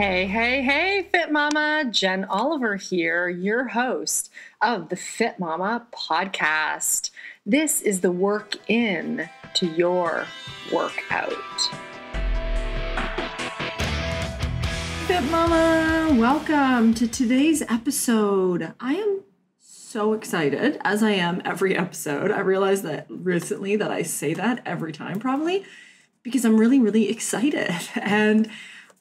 Hey, hey, hey, Fit Mama. Jen Oliver here, your host of the Fit Mama podcast. This is the work in to your workout. Fit Mama, welcome to today's episode. I am so excited, as I am every episode. I realized that recently that I say that every time, probably because I'm really, really excited. And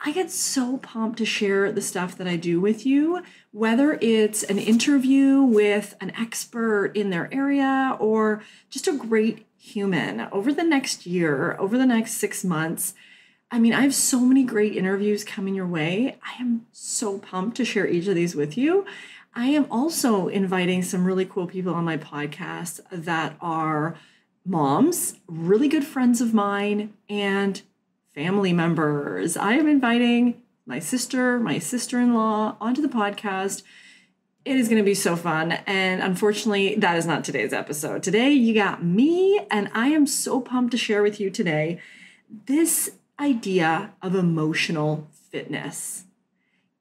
I get so pumped to share the stuff that I do with you, whether it's an interview with an expert in their area or just a great human. Over the next year, over the next six months, I mean, I have so many great interviews coming your way. I am so pumped to share each of these with you. I am also inviting some really cool people on my podcast that are moms, really good friends of mine, and family members. I am inviting my sister, my sister in law onto the podcast. It is going to be so fun. And unfortunately, that is not today's episode. Today, you got me, and I am so pumped to share with you today this idea of emotional fitness.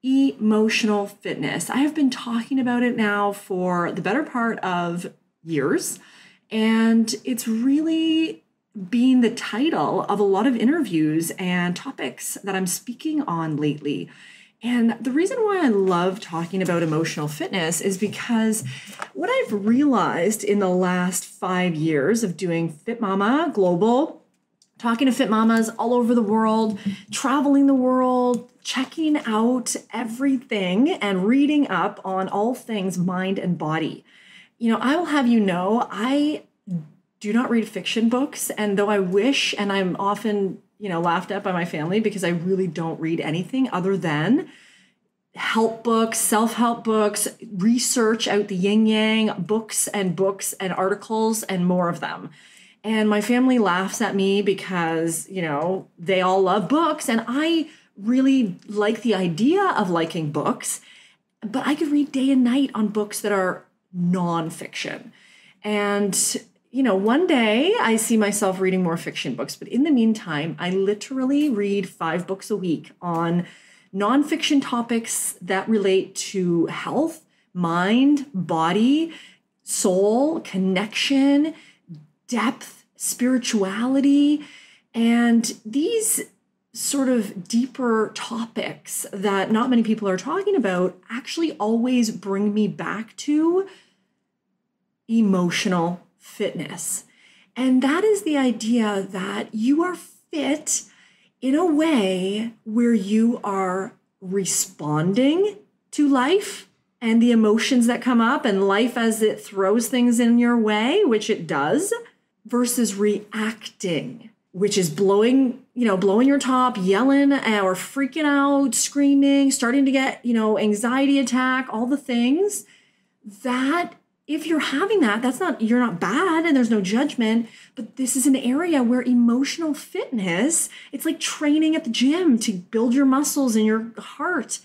Emotional fitness. I have been talking about it now for the better part of years, and it's really being the title of a lot of interviews and topics that I'm speaking on lately. And the reason why I love talking about emotional fitness is because what I've realized in the last five years of doing Fit Mama Global, talking to Fit Mamas all over the world, traveling the world, checking out everything, and reading up on all things mind and body. You know, I will have you know, I do not read fiction books. And though I wish, and I'm often, you know, laughed at by my family because I really don't read anything other than help books, self help books, research out the yin yang, books and books and articles, and more of them. And my family laughs at me because, you know, they all love books. And I really like the idea of liking books, but I could read day and night on books that are nonfiction. And you know, one day I see myself reading more fiction books, but in the meantime, I literally read five books a week on nonfiction topics that relate to health, mind, body, soul, connection, depth, spirituality. And these sort of deeper topics that not many people are talking about actually always bring me back to emotional fitness. And that is the idea that you are fit in a way where you are responding to life and the emotions that come up and life as it throws things in your way, which it does, versus reacting, which is blowing, you know, blowing your top, yelling eh, or freaking out, screaming, starting to get, you know, anxiety attack, all the things. That if you're having that, that's not, you're not bad and there's no judgment, but this is an area where emotional fitness, it's like training at the gym to build your muscles and your heart.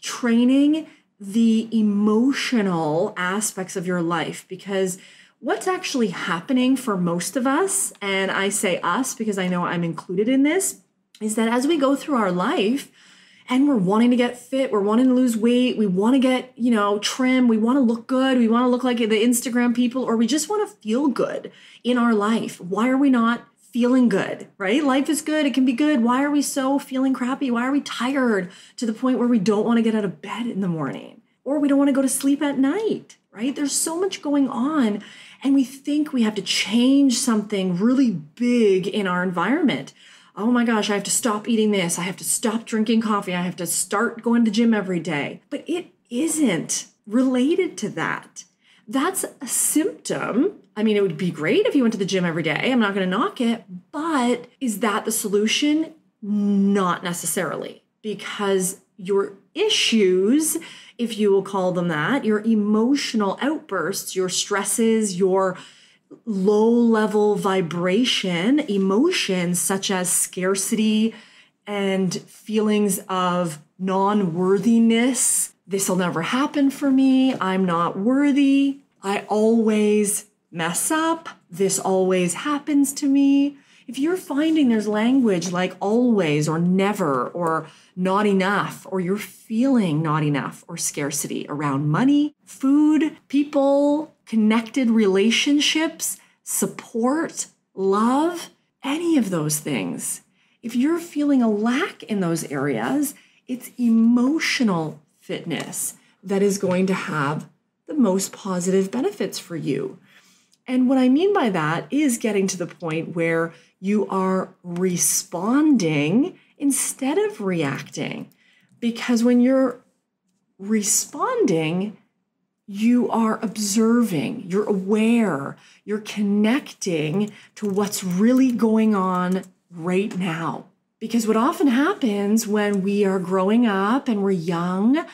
Training the emotional aspects of your life because what's actually happening for most of us, and I say us because I know I'm included in this, is that as we go through our life, and we're wanting to get fit, we're wanting to lose weight, we want to get, you know, trim, we want to look good, we want to look like the Instagram people, or we just want to feel good in our life. Why are we not feeling good, right? Life is good, it can be good. Why are we so feeling crappy? Why are we tired to the point where we don't want to get out of bed in the morning or we don't want to go to sleep at night, right? There's so much going on, and we think we have to change something really big in our environment oh my gosh, I have to stop eating this. I have to stop drinking coffee. I have to start going to the gym every day. But it isn't related to that. That's a symptom. I mean, it would be great if you went to the gym every day. I'm not going to knock it. But is that the solution? Not necessarily, because your issues, if you will call them that, your emotional outbursts, your stresses, your low level vibration emotions such as scarcity and feelings of non worthiness. This will never happen for me. I'm not worthy. I always mess up. This always happens to me. if you're finding there's language like always or never or not enough, or you're feeling not enough or scarcity around money, food, people, connected relationships, support, love, any of those things, if you're feeling a lack in those areas, it's emotional fitness that is going to have the most positive benefits for you. And what I mean by that is getting to the point where you are responding instead of reacting. Because when you're responding, you are observing, you're aware, you're connecting to what's really going on right now. Because what often happens when we are growing up and we're young,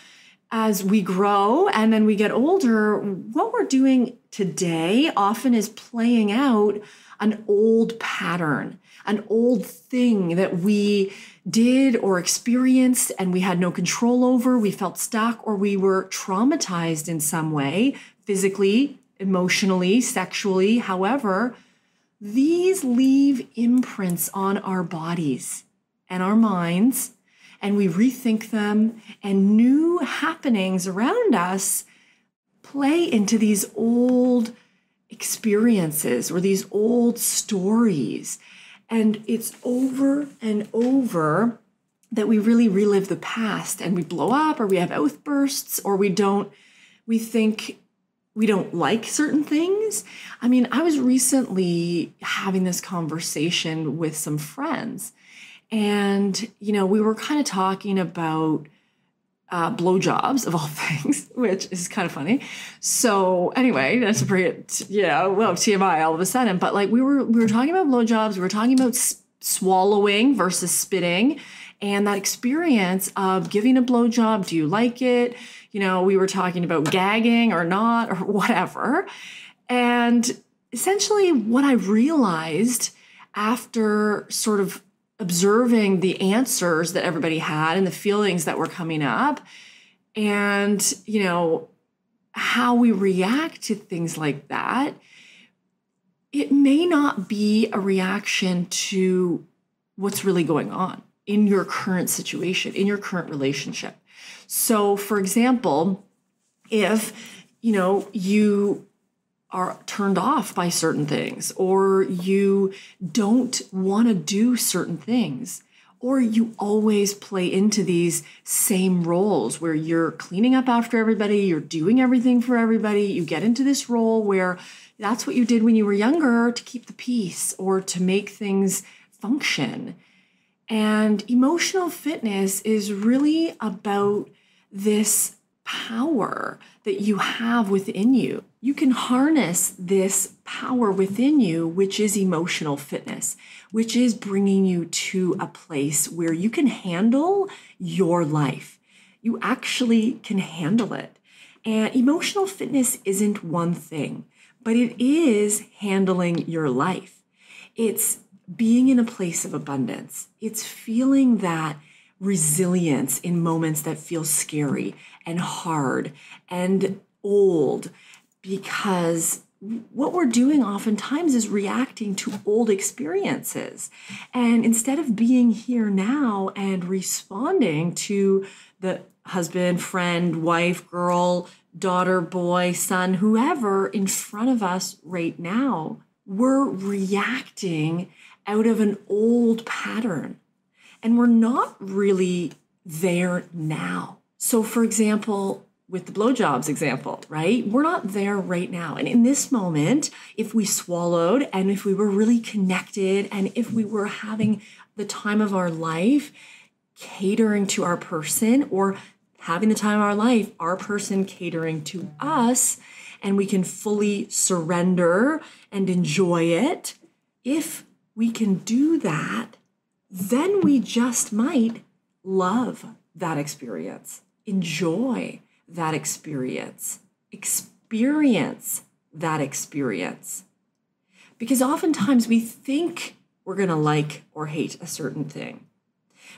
as we grow and then we get older, what we're doing today often is playing out an old pattern, an old thing that we did or experienced and we had no control over, we felt stuck, or we were traumatized in some way, physically, emotionally, sexually, however, these leave imprints on our bodies and our minds, and we rethink them, and new happenings around us play into these old experiences or these old stories. And it's over and over that we really relive the past and we blow up or we have outbursts or we don't, we think we don't like certain things. I mean, I was recently having this conversation with some friends, and, you know, we were kind of talking about uh, blowjobs of all things, which is kind of funny. So anyway, that's a pretty yeah, well TMI all of a sudden. But like we were we were talking about blowjobs, we were talking about s- swallowing versus spitting, and that experience of giving a blowjob. Do you like it? You know, we were talking about gagging or not or whatever, and essentially what I realized after sort of observing the answers that everybody had and the feelings that were coming up and you know how we react to things like that it may not be a reaction to what's really going on in your current situation in your current relationship. So for example if you know you are turned off by certain things, or you don't want to do certain things, or you always play into these same roles where you're cleaning up after everybody, you're doing everything for everybody. You get into this role where that's what you did when you were younger to keep the peace or to make things function. And emotional fitness is really about this power that you have within you. You can harness this power within you, which is emotional fitness, which is bringing you to a place where you can handle your life. You actually can handle it. And emotional fitness isn't one thing, but it is handling your life. It's being in a place of abundance. It's feeling that resilience in moments that feel scary and hard and old because what we're doing oftentimes is reacting to old experiences. And instead of being here now and responding to the husband, friend, wife, girl, daughter, boy, son, whoever in front of us right now, we're reacting out of an old pattern and we're not really there now. So, for example, with the blowjobs example, right? We're not there right now. And in this moment, if we swallowed and if we were really connected and if we were having the time of our life, catering to our person or having the time of our life, our person catering to us, and we can fully surrender and enjoy it. If we can do that, then we just might love that experience, enjoy that experience, experience that experience. Because oftentimes we think we're going to like or hate a certain thing.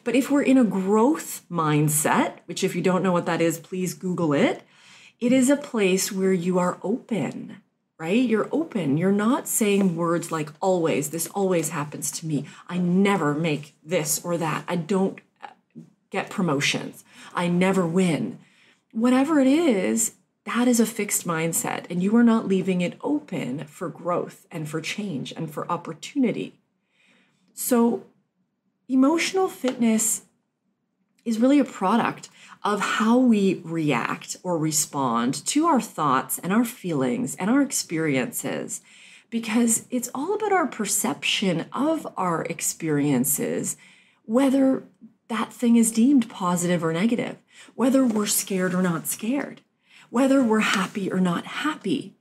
But if we're in a growth mindset, which if you don't know what that is, please Google it, it is a place where you are open right? You're open. You're not saying words like always, this always happens to me. I never make this or that. I don't uh, get promotions. I never win. Whatever it is, that is a fixed mindset, and you are not leaving it open for growth and for change and for opportunity. So, emotional fitness is really a product of how we react or respond to our thoughts and our feelings and our experiences because it's all about our perception of our experiences, whether that thing is deemed positive or negative, whether we're scared or not scared, whether we're happy or not happy.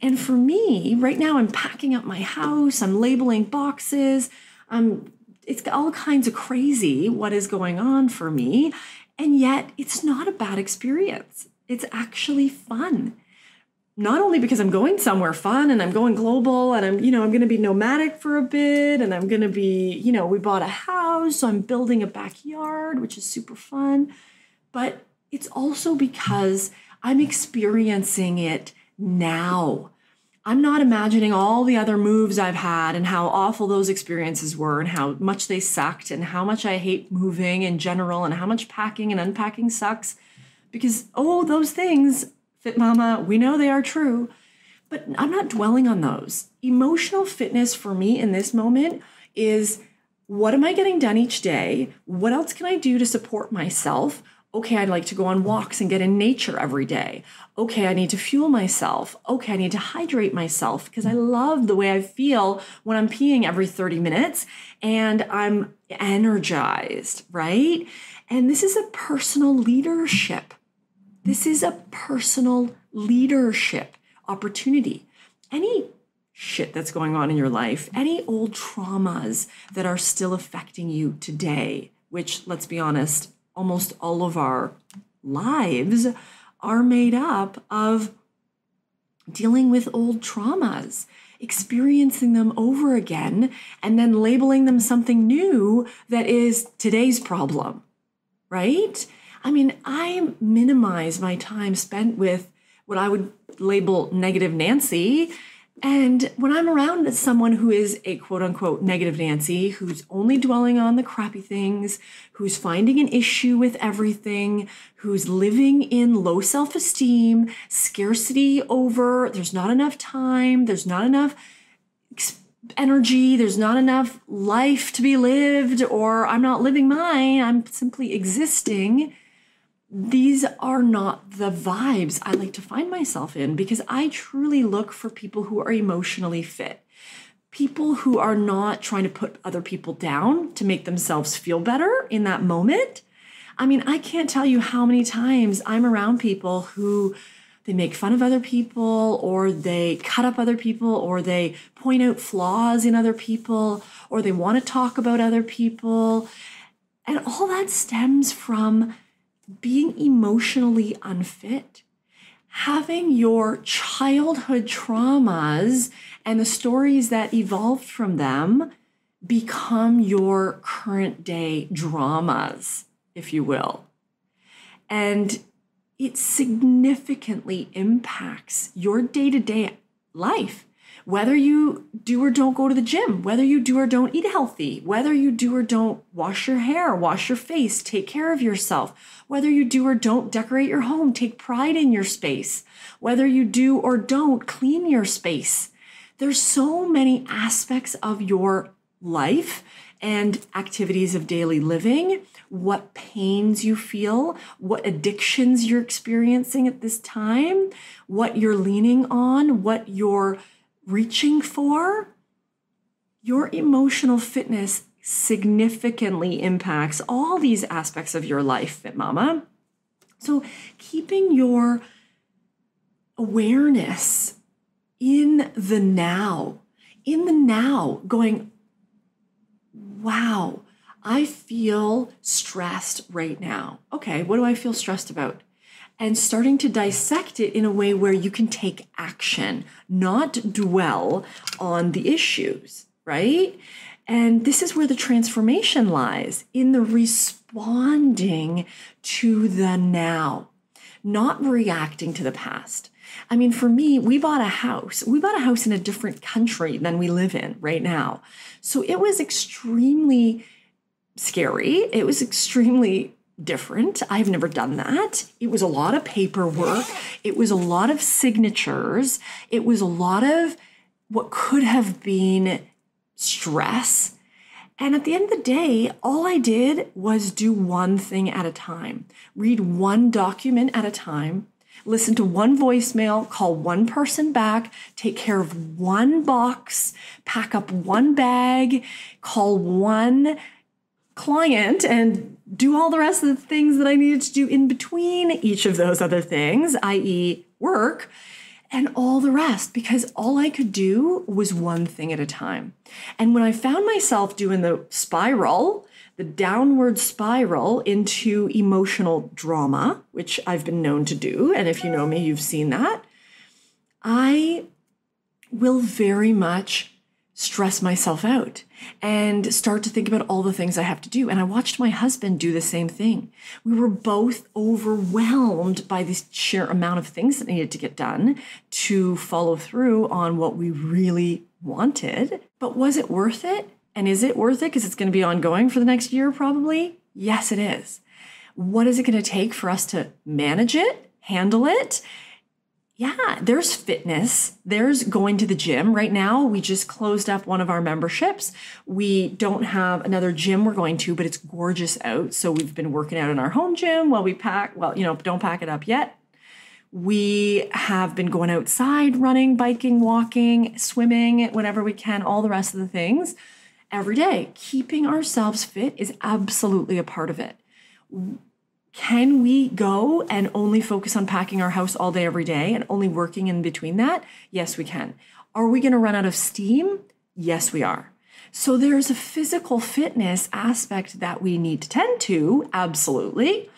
And for me, right now, I'm packing up my house, I'm labeling boxes, I'm it's all kinds of crazy what is going on for me. And yet, it's not a bad experience. It's actually fun. Not only because I'm going somewhere fun and I'm going global and I'm, you know, I'm going to be nomadic for a bit and I'm going to be, you know, we bought a house, so I'm building a backyard, which is super fun. But it's also because I'm experiencing it now. I'm not imagining all the other moves I've had and how awful those experiences were and how much they sucked and how much I hate moving in general and how much packing and unpacking sucks. Because, oh, those things, Fit Mama, we know they are true, but I'm not dwelling on those. Emotional fitness for me in this moment is what am I getting done each day? What else can I do to support myself? Okay, I'd like to go on walks and get in nature every day. Okay, I need to fuel myself. Okay, I need to hydrate myself because I love the way I feel when I'm peeing every 30 minutes and I'm energized, right? And this is a personal leadership. This is a personal leadership opportunity. Any shit that's going on in your life, any old traumas that are still affecting you today, which, let's be honest, almost all of our lives are made up of dealing with old traumas, experiencing them over again, and then labeling them something new that is today's problem, right? I mean, I minimize my time spent with what I would label negative Nancy and when I'm around someone who is a quote unquote negative Nancy, who's only dwelling on the crappy things, who's finding an issue with everything, who's living in low self esteem, scarcity over, there's not enough time, there's not enough energy, there's not enough life to be lived, or I'm not living mine, I'm simply existing these are not the vibes I like to find myself in because I truly look for people who are emotionally fit. People who are not trying to put other people down to make themselves feel better in that moment. I mean, I can't tell you how many times I'm around people who they make fun of other people or they cut up other people or they point out flaws in other people or they want to talk about other people. And all that stems from being emotionally unfit, having your childhood traumas and the stories that evolved from them become your current day dramas, if you will. And it significantly impacts your day to day life whether you do or don't go to the gym, whether you do or don't eat healthy, whether you do or don't wash your hair, wash your face, take care of yourself, whether you do or don't decorate your home, take pride in your space, whether you do or don't clean your space. There's so many aspects of your life and activities of daily living, what pains you feel, what addictions you're experiencing at this time, what you're leaning on, what you're reaching for, your emotional fitness significantly impacts all these aspects of your life, Fit Mama. So, keeping your awareness in the now, in the now, going, wow, I feel stressed right now. Okay, what do I feel stressed about? And starting to dissect it in a way where you can take action, not dwell on the issues, right? And this is where the transformation lies in the responding to the now, not reacting to the past. I mean, for me, we bought a house. We bought a house in a different country than we live in right now. So it was extremely scary. It was extremely different. I've never done that. It was a lot of paperwork. It was a lot of signatures. It was a lot of what could have been stress. And at the end of the day, all I did was do one thing at a time, read one document at a time, listen to one voicemail, call one person back, take care of one box, pack up one bag, call one client, and do all the rest of the things that I needed to do in between each of those other things, i.e., work and all the rest because all I could do was one thing at a time. And when I found myself doing the spiral, the downward spiral into emotional drama, which I've been known to do, and if you know me, you've seen that, I will very much stress myself out and start to think about all the things I have to do. And I watched my husband do the same thing. We were both overwhelmed by this sheer amount of things that needed to get done to follow through on what we really wanted. But was it worth it? And is it worth it? Because it's going to be ongoing for the next year, probably? Yes, it is. What is it going to take for us to manage it, handle it, yeah, there's fitness. There's going to the gym. Right now, we just closed up one of our memberships. We don't have another gym we're going to, but it's gorgeous out. So we've been working out in our home gym while we pack. Well, you know, don't pack it up yet. We have been going outside, running, biking, walking, swimming, whenever we can, all the rest of the things every day. Keeping ourselves fit is absolutely a part of it can we go and only focus on packing our house all day, every day, and only working in between that? Yes, we can. Are we going to run out of steam? Yes, we are. So there's a physical fitness aspect that we need to tend to, absolutely.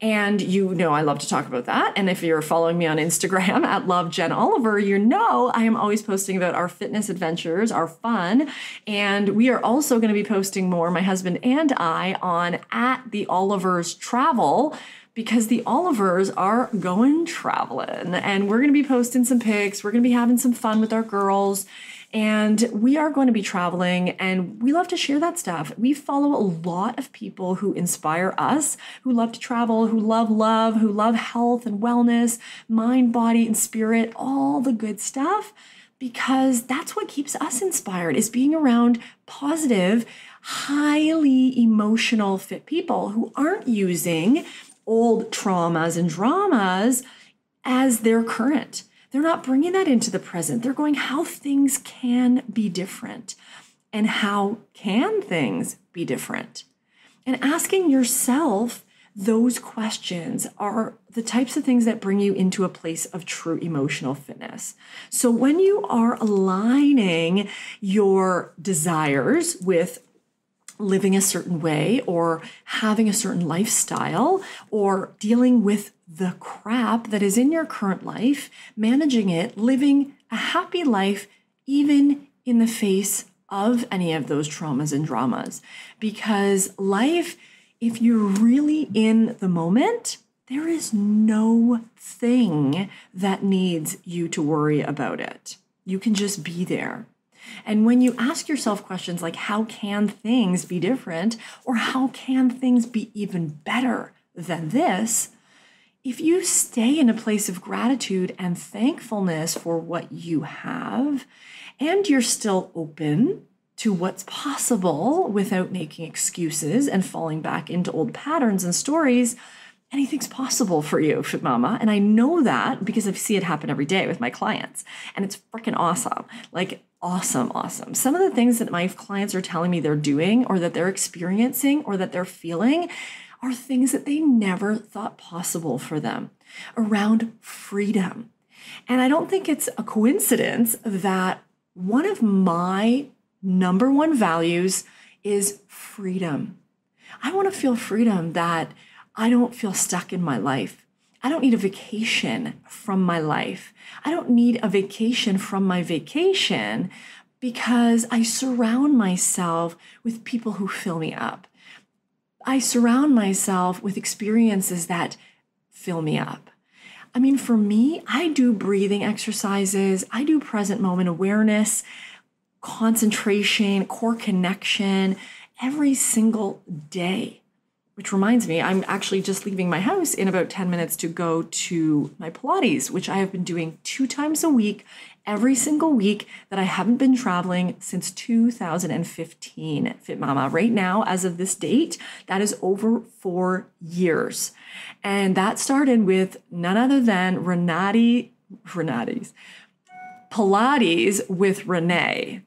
And you know, I love to talk about that. And if you're following me on Instagram at Love Jen Oliver, you know I am always posting about our fitness adventures, our fun. And we are also going to be posting more, my husband and I, on at the Olivers Travel because the Olivers are going traveling and we're going to be posting some pics. We're going to be having some fun with our girls. And we are going to be traveling and we love to share that stuff. We follow a lot of people who inspire us, who love to travel, who love love, who love health and wellness, mind, body, and spirit, all the good stuff because that's what keeps us inspired is being around positive highly emotional fit people who aren't using old traumas and dramas as their current they're not bringing that into the present. They're going how things can be different and how can things be different. And asking yourself those questions are the types of things that bring you into a place of true emotional fitness. So when you are aligning your desires with living a certain way or having a certain lifestyle or dealing with the crap that is in your current life, managing it, living a happy life, even in the face of any of those traumas and dramas. Because life, if you're really in the moment, there is no thing that needs you to worry about it. You can just be there. And when you ask yourself questions like, how can things be different? Or how can things be even better than this? If you stay in a place of gratitude and thankfulness for what you have, and you're still open to what's possible without making excuses and falling back into old patterns and stories, anything's possible for you, Fit Mama. And I know that because I see it happen every day with my clients. And it's freaking awesome. Like, awesome, awesome. Some of the things that my clients are telling me they're doing or that they're experiencing or that they're feeling are things that they never thought possible for them around freedom. And I don't think it's a coincidence that one of my number one values is freedom. I want to feel freedom that I don't feel stuck in my life. I don't need a vacation from my life. I don't need a vacation from my vacation because I surround myself with people who fill me up. I surround myself with experiences that fill me up. I mean, for me, I do breathing exercises, I do present moment awareness, concentration, core connection every single day. Which reminds me, I'm actually just leaving my house in about 10 minutes to go to my Pilates, which I have been doing two times a week, every single week that I haven't been traveling since 2015. Fit Mama, right now, as of this date, that is over four years. And that started with none other than Renati, Renati's. Pilates with Renee.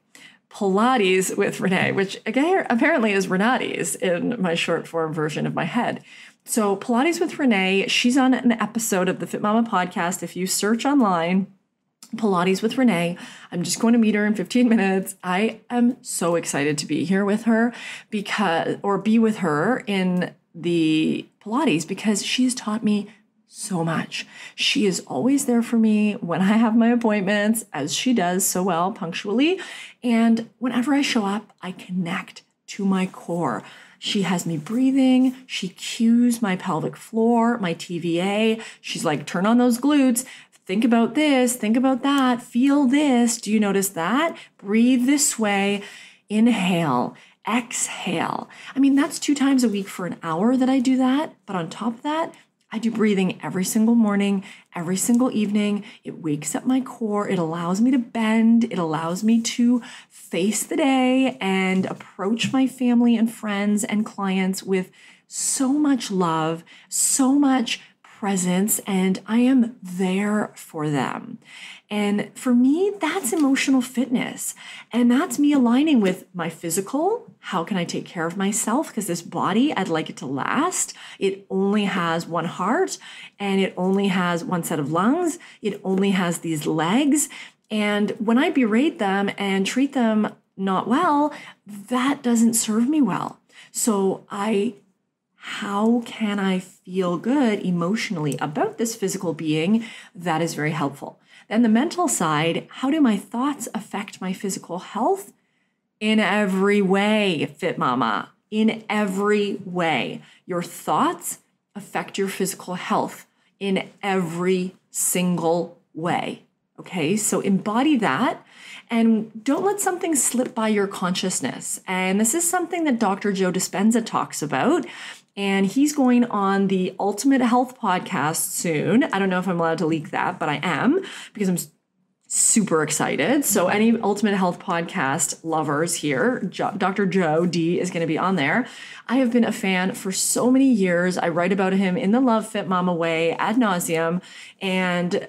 Pilates with Renee, which again apparently is Renate's in my short form version of my head. So Pilates with Renee, she's on an episode of the Fit Mama podcast. If you search online, Pilates with Renee. I'm just going to meet her in 15 minutes. I am so excited to be here with her because, or be with her in the Pilates because she's taught me so much. She is always there for me when I have my appointments, as she does so well punctually. And whenever I show up, I connect to my core. She has me breathing. She cues my pelvic floor, my TVA. She's like, turn on those glutes. Think about this. Think about that. Feel this. Do you notice that? Breathe this way. Inhale. Exhale. I mean, that's two times a week for an hour that I do that. But on top of that, I do breathing every single morning, every single evening. It wakes up my core. It allows me to bend. It allows me to face the day and approach my family and friends and clients with so much love, so much presence, and I am there for them. And for me, that's emotional fitness. And that's me aligning with my physical. How can I take care of myself? Because this body, I'd like it to last. It only has one heart and it only has one set of lungs. It only has these legs. And when I berate them and treat them not well, that doesn't serve me well. So I how can I feel good emotionally about this physical being? That is very helpful. Then the mental side, how do my thoughts affect my physical health? In every way, Fit Mama. In every way. Your thoughts affect your physical health in every single way. Okay, so embody that and don't let something slip by your consciousness. And this is something that Dr. Joe Dispenza talks about and he's going on the Ultimate Health podcast soon. I don't know if I'm allowed to leak that, but I am because I'm super excited. So, any Ultimate Health podcast lovers here, Dr. Joe D is going to be on there. I have been a fan for so many years. I write about him in the Love Fit Mama way ad nauseum. And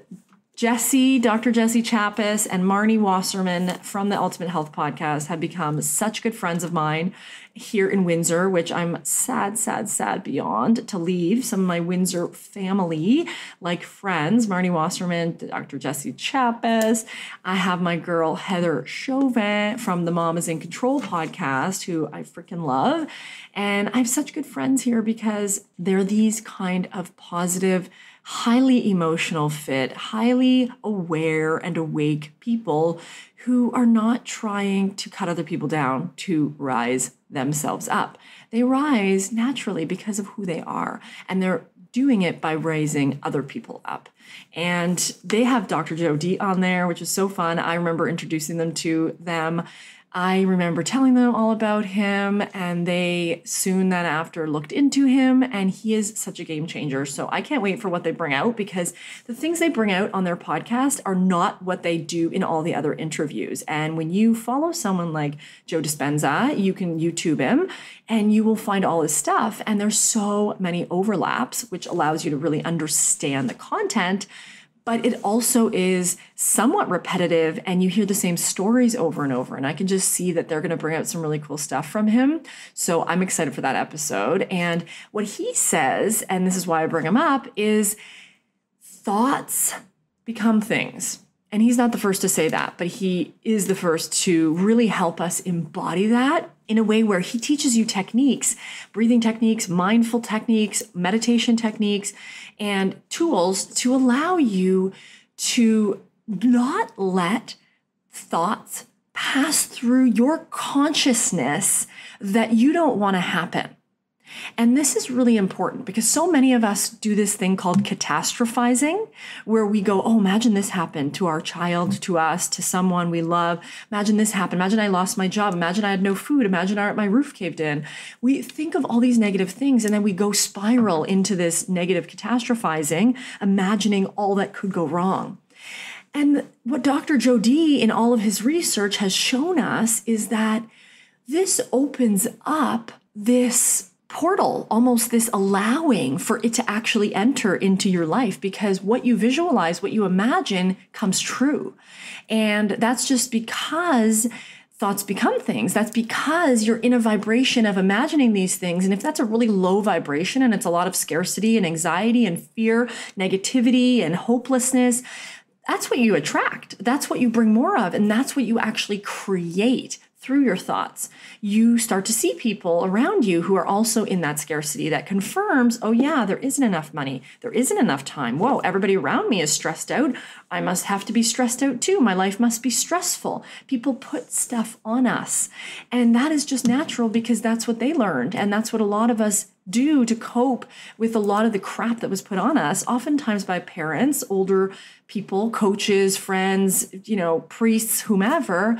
Jesse, Dr. Jesse Chappus, and Marni Wasserman from the Ultimate Health Podcast have become such good friends of mine here in Windsor, which I'm sad, sad, sad beyond to leave some of my Windsor family, like friends, Marni Wasserman, Dr. Jesse Chappus. I have my girl Heather Chauvin from the Mom is in Control podcast, who I freaking love. And I have such good friends here because they're these kind of positive, highly emotional fit, highly aware and awake people who are not trying to cut other people down to rise themselves up. They rise naturally because of who they are, and they're doing it by raising other people up. And they have Dr. Joe D on there, which is so fun. I remember introducing them to them I remember telling them all about him, and they soon then after looked into him, and he is such a game changer. So I can't wait for what they bring out because the things they bring out on their podcast are not what they do in all the other interviews. And when you follow someone like Joe Dispenza, you can YouTube him and you will find all his stuff. And there's so many overlaps, which allows you to really understand the content but it also is somewhat repetitive and you hear the same stories over and over and i can just see that they're going to bring out some really cool stuff from him. So i'm excited for that episode. And what he says and this is why i bring him up is thoughts become things. And he's not the first to say that but he is the first to really help us embody that in a way where he teaches you techniques, breathing techniques, mindful techniques, meditation techniques, and tools to allow you to not let thoughts pass through your consciousness that you don't want to happen. And this is really important because so many of us do this thing called catastrophizing, where we go, Oh, imagine this happened to our child, to us, to someone we love. Imagine this happened. Imagine I lost my job. Imagine I had no food. Imagine my roof caved in. We think of all these negative things and then we go spiral into this negative catastrophizing, imagining all that could go wrong. And what Dr. Joe D, in all of his research, has shown us is that this opens up this portal, almost this allowing for it to actually enter into your life because what you visualize, what you imagine comes true. And that's just because thoughts become things. That's because you're in a vibration of imagining these things. And if that's a really low vibration and it's a lot of scarcity and anxiety and fear, negativity and hopelessness, that's what you attract. That's what you bring more of. And that's what you actually create through your thoughts, you start to see people around you who are also in that scarcity that confirms, oh, yeah, there isn't enough money. There isn't enough time. Whoa, everybody around me is stressed out. I must have to be stressed out too. My life must be stressful. People put stuff on us. And that is just natural because that's what they learned. And that's what a lot of us do to cope with a lot of the crap that was put on us, oftentimes by parents, older people, coaches, friends, you know, priests, whomever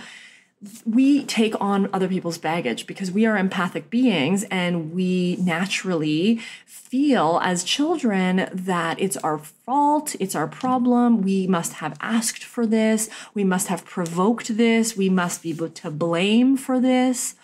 we take on other people's baggage because we are empathic beings and we naturally feel as children that it's our fault, it's our problem, we must have asked for this, we must have provoked this, we must be to blame for this.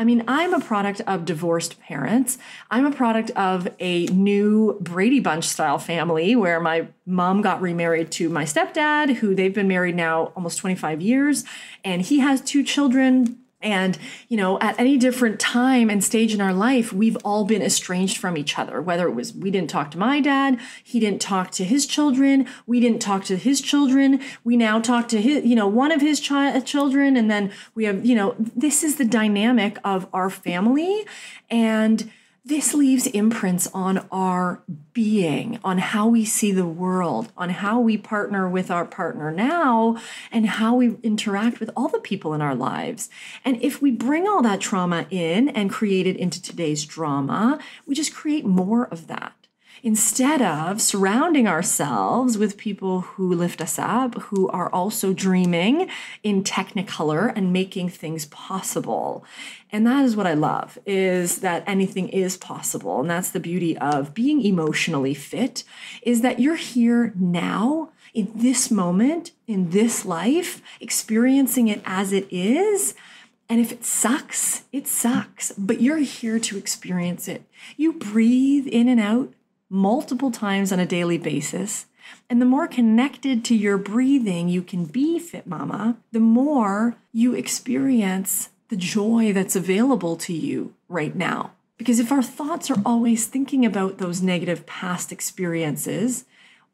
I mean, I'm a product of divorced parents. I'm a product of a new Brady Bunch style family where my mom got remarried to my stepdad, who they've been married now almost 25 years, and he has two children and, you know, at any different time and stage in our life, we've all been estranged from each other. Whether it was we didn't talk to my dad, he didn't talk to his children, we didn't talk to his children, we now talk to his, you know, one of his chi- children. And then we have, you know, this is the dynamic of our family. And, this leaves imprints on our being, on how we see the world, on how we partner with our partner now, and how we interact with all the people in our lives. And if we bring all that trauma in and create it into today's drama, we just create more of that instead of surrounding ourselves with people who lift us up, who are also dreaming in technicolor and making things possible. And that is what I love is that anything is possible. And that's the beauty of being emotionally fit is that you're here now in this moment, in this life, experiencing it as it is. And if it sucks, it sucks, but you're here to experience it. You breathe in and out multiple times on a daily basis. And the more connected to your breathing you can be, Fit Mama, the more you experience the joy that's available to you right now. Because if our thoughts are always thinking about those negative past experiences,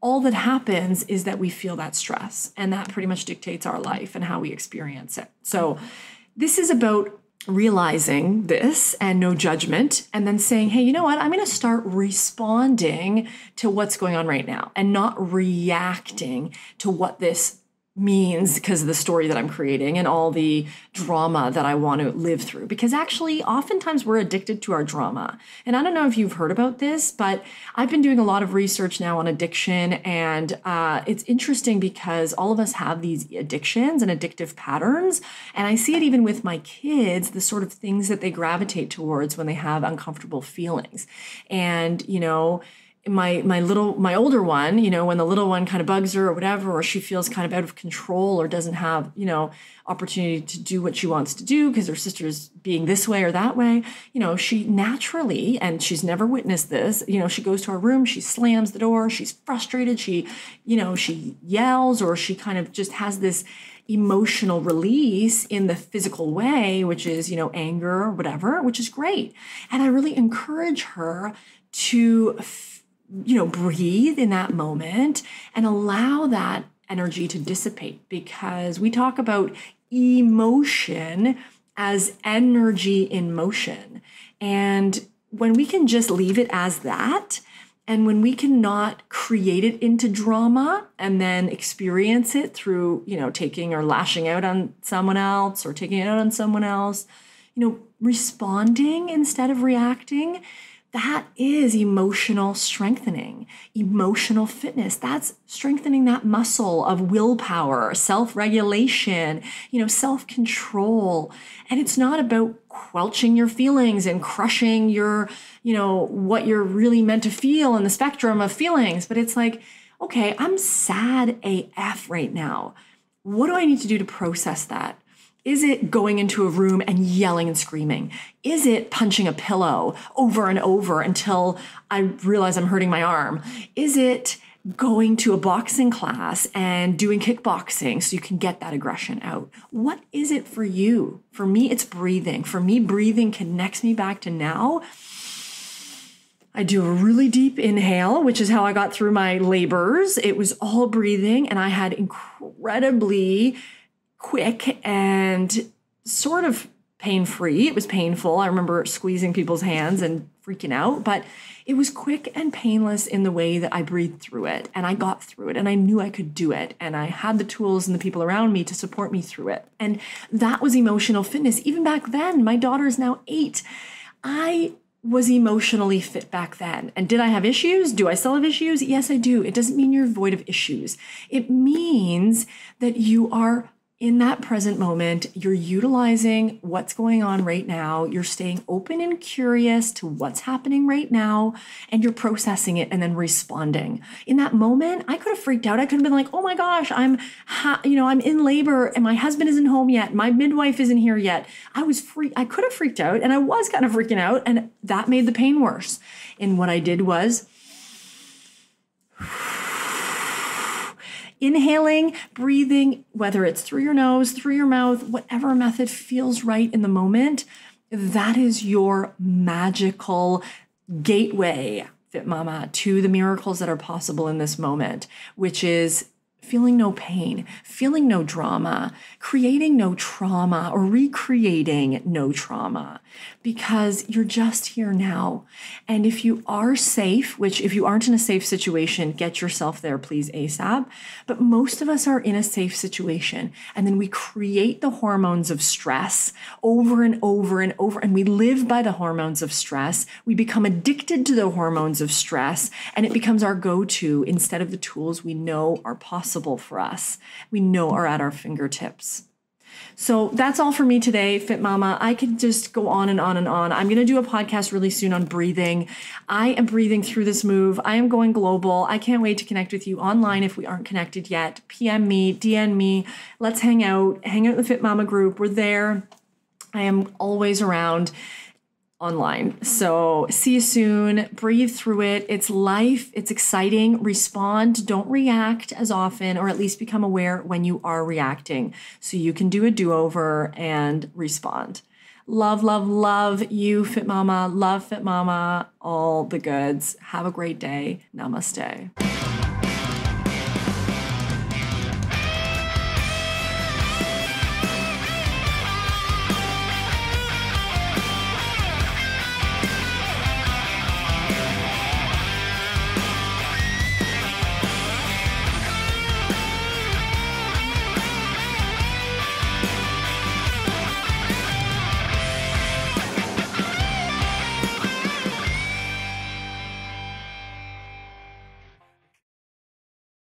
all that happens is that we feel that stress, and that pretty much dictates our life and how we experience it. So, this is about realizing this and no judgment, and then saying, hey, you know what? I'm going to start responding to what's going on right now and not reacting to what this means because of the story that I'm creating and all the drama that I want to live through. Because actually, oftentimes we're addicted to our drama. And I don't know if you've heard about this, but I've been doing a lot of research now on addiction. And uh, it's interesting because all of us have these addictions and addictive patterns. And I see it even with my kids, the sort of things that they gravitate towards when they have uncomfortable feelings. And, you know, my my little my older one you know when the little one kind of bugs her or whatever or she feels kind of out of control or doesn't have you know opportunity to do what she wants to do because her sister's being this way or that way you know she naturally and she's never witnessed this you know she goes to her room she slams the door she's frustrated she you know she yells or she kind of just has this emotional release in the physical way which is you know anger or whatever which is great. And i really encourage her to you know, breathe in that moment and allow that energy to dissipate because we talk about emotion as energy in motion. And when we can just leave it as that, and when we cannot create it into drama and then experience it through, you know, taking or lashing out on someone else or taking it out on someone else, you know, responding instead of reacting, that is emotional strengthening, emotional fitness. That's strengthening that muscle of willpower, self regulation, you know, self control. And it's not about quelching your feelings and crushing your, you know, what you're really meant to feel in the spectrum of feelings, but it's like, okay, I'm sad AF right now. What do I need to do to process that? Is it going into a room and yelling and screaming? Is it punching a pillow over and over until I realize I'm hurting my arm? Is it going to a boxing class and doing kickboxing so you can get that aggression out? What is it for you? For me, it's breathing. For me, breathing connects me back to now. I do a really deep inhale, which is how I got through my labors. It was all breathing, and I had incredibly quick and sort of pain free. It was painful. I remember squeezing people's hands and freaking out, but it was quick and painless in the way that I breathed through it and I got through it and I knew I could do it and I had the tools and the people around me to support me through it. And that was emotional fitness. Even back then, my daughter is now eight. I was emotionally fit back then. And did I have issues? Do I still have issues? Yes, I do. It doesn't mean you're void of issues. It means that you are in that present moment, you're utilizing what's going on right now. You're staying open and curious to what's happening right now, and you're processing it and then responding. In that moment, I could have freaked out. I could have been like, "Oh my gosh, I'm, ha- you know, I'm in labor, and my husband isn't home yet. My midwife isn't here yet." I was free. I could have freaked out, and I was kind of freaking out, and that made the pain worse. And what I did was Inhaling, breathing, whether it's through your nose, through your mouth, whatever method feels right in the moment, that is your magical gateway, Fit Mama, to the miracles that are possible in this moment, which is feeling no pain, feeling no drama, creating no trauma, or recreating no trauma because you're just here now. And if you are safe, which if you aren't in a safe situation, get yourself there, please, ASAP. But most of us are in a safe situation. And then we create the hormones of stress over and over and over. And we live by the hormones of stress. We become addicted to the hormones of stress, and it becomes our go to instead of the tools we know are possible for us, we know are at our fingertips. So that's all for me today, Fit Mama. I could just go on and on and on. I'm going to do a podcast really soon on breathing. I am breathing through this move. I am going global. I can't wait to connect with you online if we aren't connected yet. PM me, DM me. Let's hang out. Hang out in the Fit Mama group. We're there. I am always around online. So see you soon. Breathe through it. It's life. It's exciting. Respond. Don't react as often, or at least become aware when you are reacting so you can do a do over and respond. Love, love, love you, Fit Mama. Love Fit Mama. All the goods. Have a great day. Namaste.